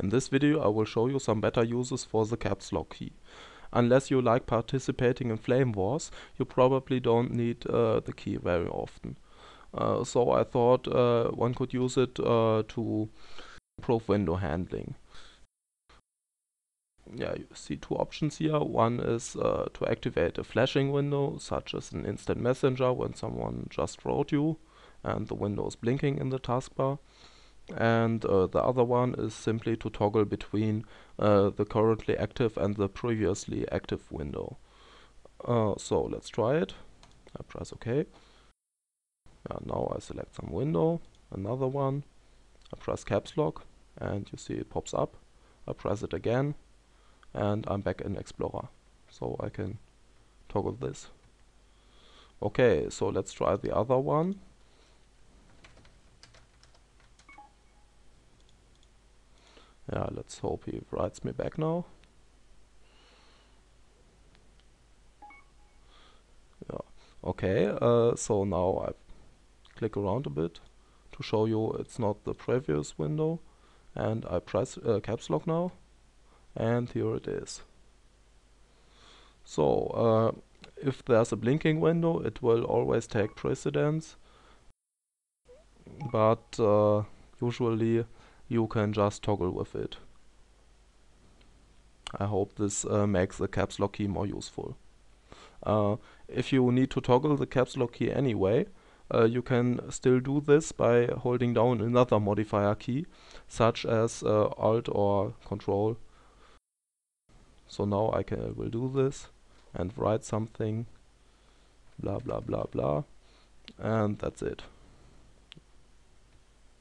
In this video I will show you some better uses for the caps lock key. Unless you like participating in flame wars, you probably don't need uh, the key very often. Uh, so I thought uh, one could use it uh, to improve window handling. Yeah, you see two options here. One is uh, to activate a flashing window, such as an instant messenger when someone just wrote you and the window is blinking in the taskbar and uh, the other one is simply to toggle between uh, the currently active and the previously active window. Uh, so let's try it. I press OK. Now I select some window, another one. I press caps lock and you see it pops up. I press it again and I'm back in Explorer. So I can toggle this. Okay, so let's try the other one. Yeah, let's hope he writes me back now. Yeah, okay, uh, so now I click around a bit to show you it's not the previous window and I press uh, caps lock now and here it is. So uh, if there's a blinking window it will always take precedence but uh, usually you can just toggle with it. I hope this uh, makes the caps lock key more useful. Uh, if you need to toggle the caps lock key anyway, uh, you can still do this by holding down another modifier key, such as uh, Alt or Control. So now I can will do this and write something, blah blah blah blah, and that's it.